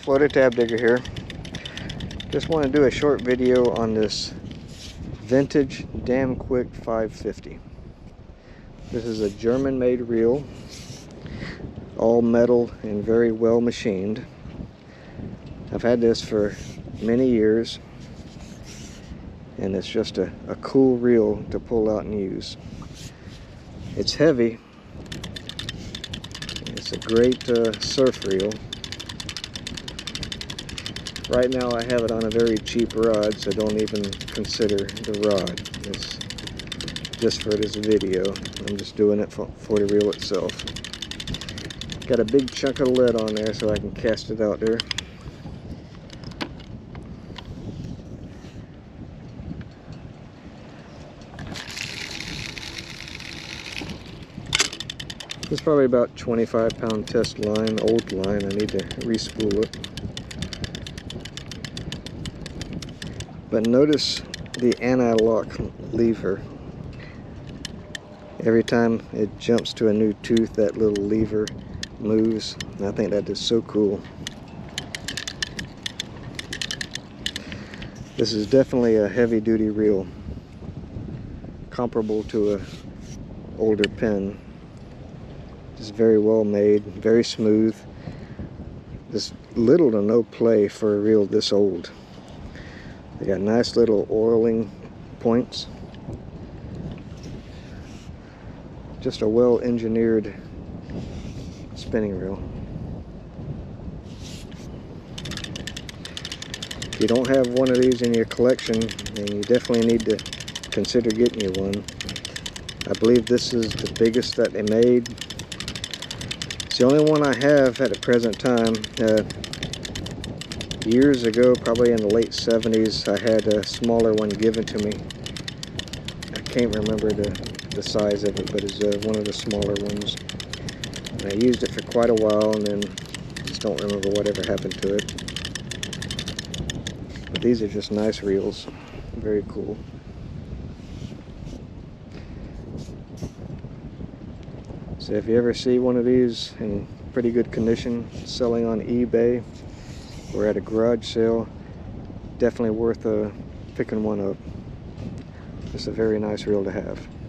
Florida Tabdigger here. Just want to do a short video on this vintage DAM Quick 550. This is a German made reel, all metal and very well machined. I've had this for many years and it's just a, a cool reel to pull out and use. It's heavy. It's a great uh, surf reel. Right now I have it on a very cheap rod, so don't even consider the rod. It's just for this video. I'm just doing it for, for the reel itself. Got a big chunk of lead on there so I can cast it out there. This is probably about 25 pound test line, old line. I need to respool it. But notice the anti-lock lever. Every time it jumps to a new tooth, that little lever moves. And I think that is so cool. This is definitely a heavy duty reel. Comparable to a older Penn. Just very well made, very smooth. There's little to no play for a reel this old. They got nice little oiling points. Just a well engineered spinning reel. If you don't have one of these in your collection, then you definitely need to consider getting you one. I believe this is the biggest that they made. It's the only one I have at the present time. Uh, years ago, probably in the late 70s, I had a smaller one given to me. I can't remember the, the size of it, but it's uh, one of the smaller ones. And I used it for quite a while and then just don't remember whatever happened to it. But these are just nice reels. Very cool. So if you ever see one of these in pretty good condition selling on eBay, or at a garage sale, definitely worth uh, picking one up. It's a very nice reel to have.